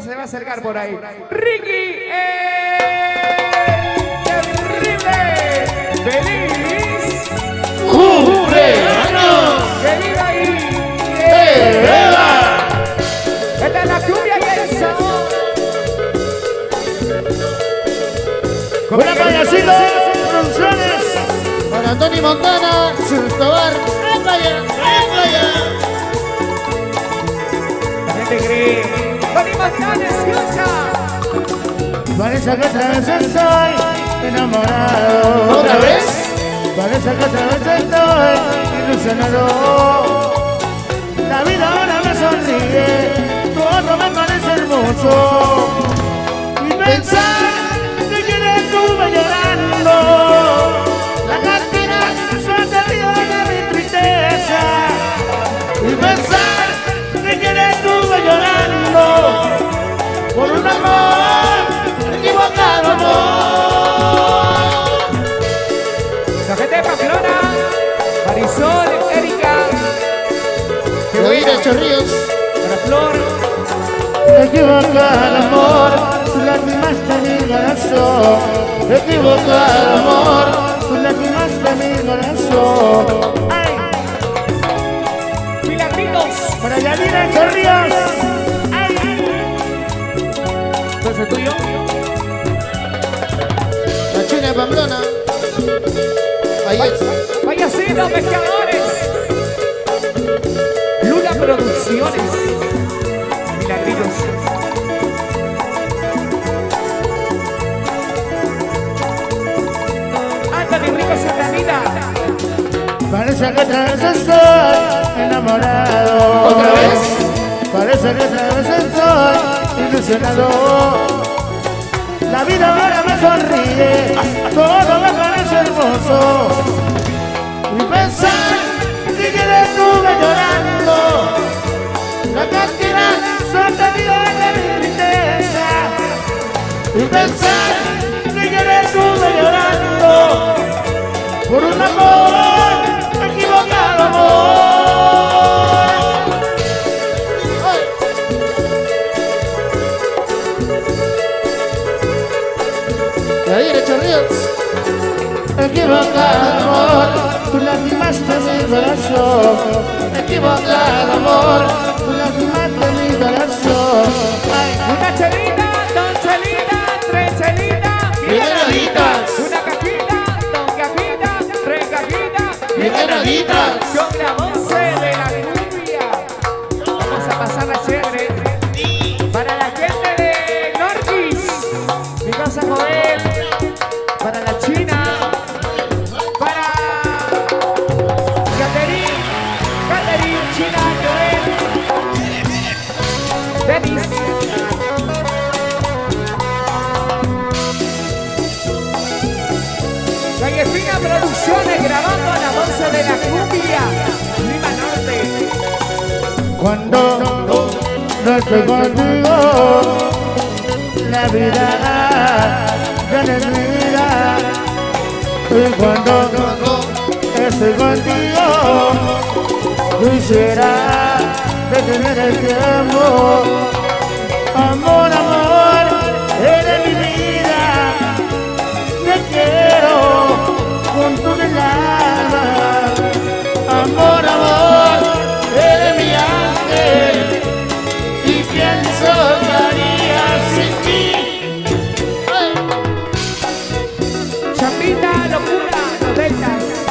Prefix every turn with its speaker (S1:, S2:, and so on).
S1: se va a acercar por ahí. Ricky, el terrible, feliz,
S2: ¡Cumpleaños!
S1: que viva ahí.
S2: ¡Que beba!
S1: Esta es la cumbia y el sabor.
S2: ¡Buena payasito! ¡Producciones!
S3: Para Tony Montana, Sustobar, ¡Vaya! ¡Vaya!
S1: La gente cree.
S2: Parece que otra vez estoy enamorado.
S3: ¿Otra vez?
S2: Parece que otra vez estoy ilusionado. La vida ahora me sonríe, todo me parece hermoso. Y pensar
S1: Marisol, Erika,
S3: Loira Chorrillos,
S1: para Flor,
S2: Equivocado amor, tú lastimaste mi corazón. Equivocado amor, tú lastimaste mi corazón. ¡Ay!
S1: Milagritos.
S2: Para Yanira Chorrillos.
S1: Pescadores. Luna Producciones. Milagritos. Anthony Rico Santanita.
S2: Parece que otra vez estoy enamorado.
S3: ¿Otra vez?
S2: Parece que otra vez estoy ilusionado. La vida ahora me sonríe, todo me parece hermoso. Pensar que quedé estuve llorando por un amor, equivocado amor.
S3: Loira Chorrillos,
S2: Equivocado amor, tú lastimaste mi corazón. Equivocado amor, Cuando no estoy contigo, la vida ya no es vida. Y cuando estoy contigo, quisiera detener el tiempo. Amor,
S1: locura 90